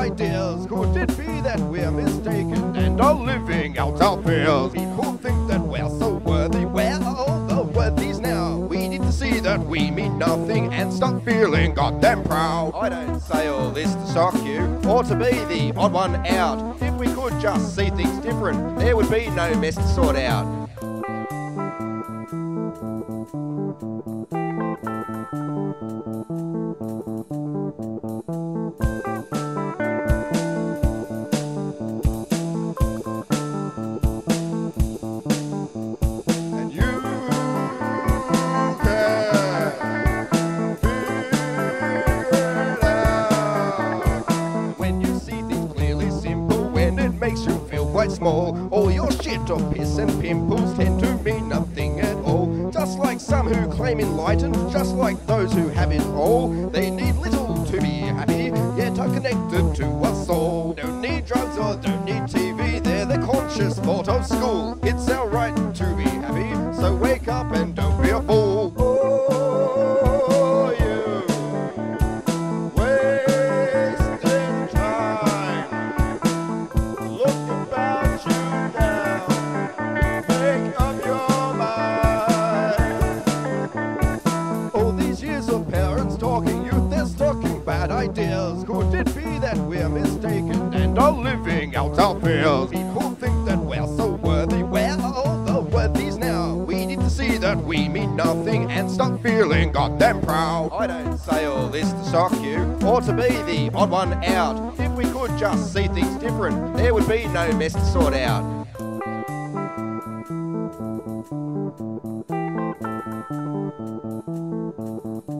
ideas. Could it be that we're mistaken we mean nothing and stop feeling goddamn proud. I don't say all this to shock you or to be the odd one out. If we could just see things different, there would be no mess to sort out. And quite small, all your shit of piss and pimples tend to mean nothing at all. Just like some who claim enlightened, just like those who have it all, they need little to be happy, yet are connected to us all. Don't need drugs or don't need TV, they're the conscious thought of school. It's our living out our fears? People think that we're so worthy. Where are all the worthies now? We need to see that we mean nothing and stop feeling goddamn proud. I don't say all this to shock you or to be the odd one out. If we could just see things different, there would be no mess to sort out. Oh, you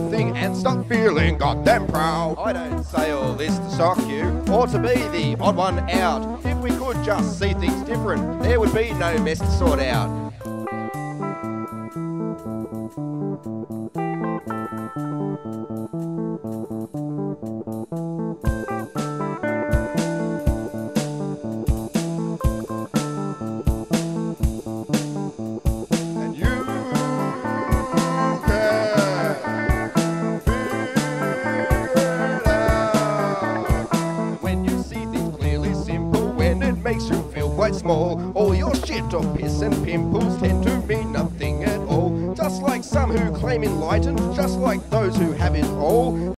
nothing and stop feeling goddamn proud. I don't say all this to shock you or to be the odd one out. If we could just see things different, there would be no mess to sort out. Quite small, all your shit of piss and pimples tend to mean nothing at all. Just like some who claim enlightened, just like those who have it all.